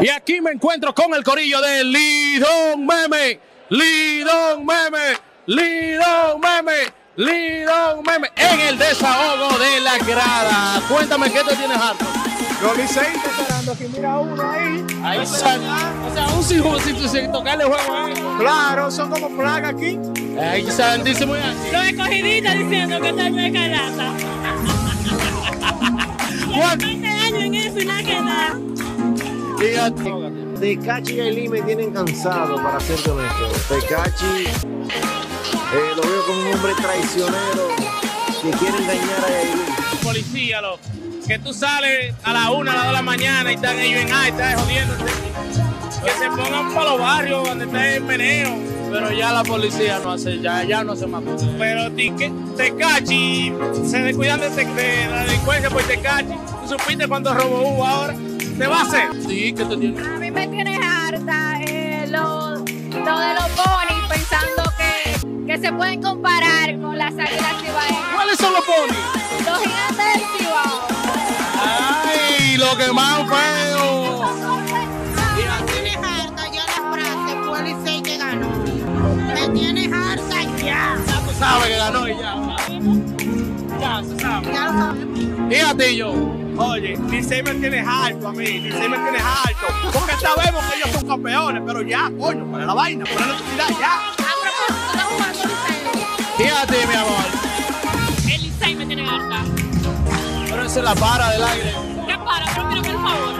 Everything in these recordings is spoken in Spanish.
Y aquí me encuentro con el corillo de Lidón Meme, Lidón Meme, Lidón Meme, Lidón Meme, en el desahogo de la grada. Cuéntame qué te tienes harto. Los liceístas esperando aquí, mira uno ahí. Ahí sal- O sea, un sin, sin, sin tocarle juego ahí. Claro, son como plaga aquí. Ahí santísimo y así. Los escogiditos diciendo que está en escalata. Llevo 20 años en eso y nada que nada. Fíjate. Tecachi y Ailín me tienen cansado, para serte honesto. Tecachi eh, lo veo como un hombre traicionero que quiere engañar a Ailín. Policía, loco. Que tú sales a la una, a las dos de la mañana y están ellos en ay, están jodiéndote. Que se pongan para los barrios donde está el meneo. Pero ya la policía no hace, ya, ya no hace más cosas. Pero Tecachi se descuidan de, de la delincuencia por Tecachi. ¿Tú supiste cuánto robo hubo ahora? ¿Te va a hacer? Sí, que te tiene. A mí me tienes harta eh, lo, lo de los ponis pensando que, que se pueden comparar con las águilas cibaeñas. ¿Cuáles son los ponis? Los gigantes del Cibao. ¡Ay! Lo que más feo. Me tienes harta ya la frase, fue Licey que ganó. Me tienes harta ya. Ya tú sabes que ganó y ya. Ya, se sabe. Ya lo sabemos. Fíjate yo. Oye, Licey me tienes harto a mí, Licey me tienes harto. Porque sabemos que ellos son campeones, pero ya, coño, para la vaina, para la necesidad, ya. A propósito, está. Fíjate, mi amor. El Licey me tiene harta. Pero esa es la para del aire. ¿Qué para? Pero mira, por favor.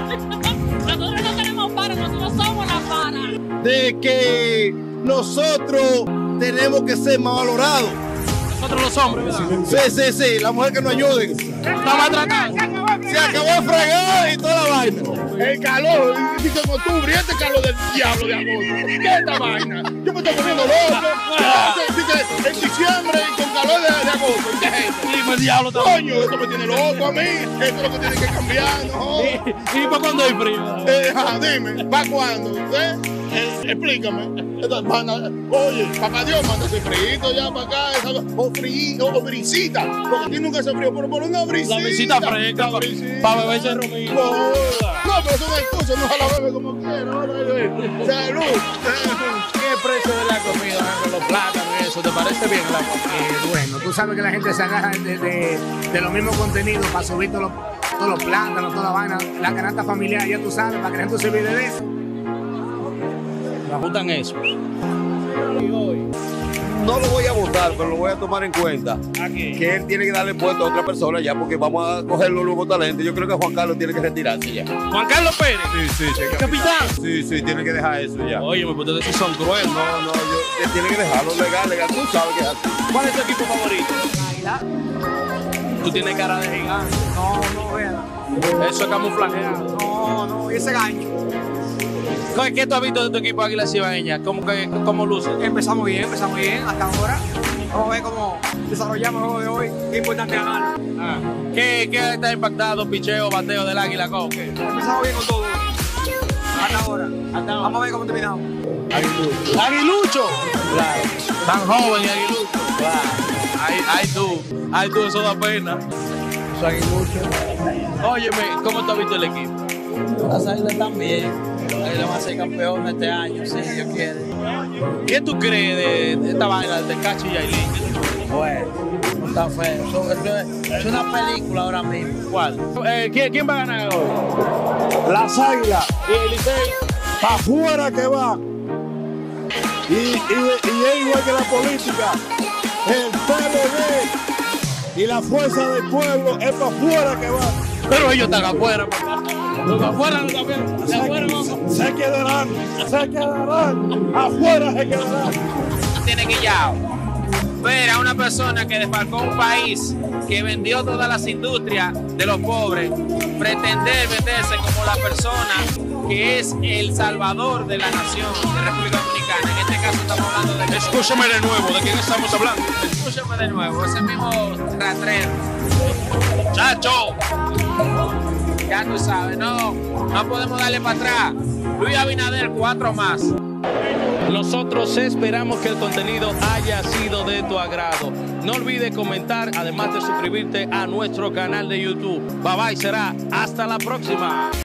Nosotros no tenemos para, nosotros somos la para. de que nosotros tenemos que ser más valorados. Nosotros los hombres, ¿verdad? Sí, sí, sí, la mujer que nos ayuden. Estamos atracados. Se acabó el fregado y toda la vaina. El calor, dice en octubre, y este calor del diablo de agosto. ¿Qué es esta vaina? Yo me estoy poniendo loco. Dice en diciembre y con calor de, de agosto. ¿Qué es esto? Sí, pues diablo también. Coño, esto me tiene loco a mí. Esto es lo que tiene que cambiar, ¿no? ¿Y para cuándo hay frío? Eh, dime, ¿para cuándo? ¿Eh? Explícame. Oye, papá Dios, manda ese frío ya para acá, esa- o frío, o brisita, porque aquí nunca hace frío, pero por una brisita. La visita fresca brisita. para beberse romillo. No, pero son excusas, no se la bebe como quiera. ¿no? Salud. ¿Qué precio de la comida? Los plátanos y eso? ¿Te parece bien la comida? Eh, bueno, tú sabes que la gente se agarra de, de- de los mismos contenidos para subir todos los, todos los plátanos, toda la vaina, la canasta familiar, ya tú sabes, para que la gente se olvide de eso. Me ajustan eso. No lo voy a votar, pero lo voy a tomar en cuenta. Que él tiene que darle puesto a otra persona ya, porque vamos a coger los nuevos talentos. Yo creo que Juan Carlos tiene que retirarse ya. Juan Carlos Pérez. Sí, sí, sí. Capitán. Sí, sí, tiene que dejar eso ya. Oye, me ustedes sí son crueles. No, no, yo, él tiene que dejarlo legal, legal. Tú sabes que es así. ¿Cuál es tu equipo favorito? Tú tienes cara de gigante. No, no, vea. Eso es camuflajeado. No, no, ese gancho. ¿Qué- ¿Qué tú has visto de tu equipo Águila Cibaeña? ¿Cómo, cómo luce? Empezamos bien, empezamos bien hasta ahora. Vamos a ver cómo desarrollamos el juego de hoy. Qué importante ganar. Ah. ¿Qué, ¿Qué está impactado, picheo, bateo del Águila? ¿Cómo? ¿Qué? Empezamos bien con todo. Hasta ahora. Vamos a ver cómo terminamos. ¡Aguilucho! Claro. Tan joven y aguilucho. Claro. Ay, ay tú, ay tú, eso da pena. Eso aguilucho. Óyeme, ¿cómo tú has visto el equipo? Las águilas también. Águilas van a ser campeones este año, si Dios quiere. ¿Qué tú crees de, de esta vaina de Cacho y Yailin? Bueno, no está feo. Eso- eso es, una película ahora mismo. ¿Cuál? Eh, ¿quién, quién va a ganar hoy? Las águilas, ¿Y el Licey? para afuera que va. Y, y, y es igual que la política. El PLD y la fuerza del pueblo es para afuera que va. Pero ellos están afuera, papá. Los de afuera no. De afuera vamos. Se quedarán, se quedarán, afuera se quedarán. tiene guillado. Ver a una persona que desfalcó un país, que vendió todas las industrias de los pobres, pretender venderse como la persona que es el salvador de la nación de República Dominicana. En este caso estamos hablando de... Escúchame de nuevo, ¿de quién estamos hablando? Escúchame de nuevo, ese mismo ratrero. ¡Chacho! Tú sabes, no, no podemos darle para atrás. Luis Abinader, cuatro más. Nosotros esperamos que el contenido haya sido de tu agrado. No olvides comentar, además de suscribirte a nuestro canal de YouTube. Bye bye, será hasta la próxima.